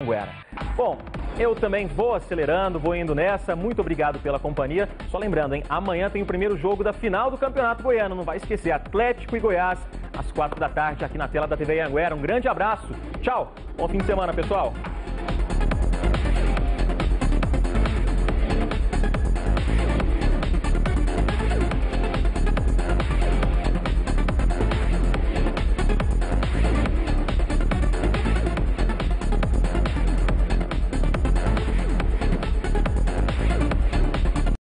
Anguera. Bom, eu também vou acelerando, vou indo nessa. Muito obrigado pela companhia. Só lembrando, hein? Amanhã tem o primeiro jogo da final do Campeonato Goiano. Não vai esquecer, Atlético e Goiás, às quatro da tarde, aqui na tela da TV Anguera. Um grande abraço. Tchau. Bom fim de semana, pessoal.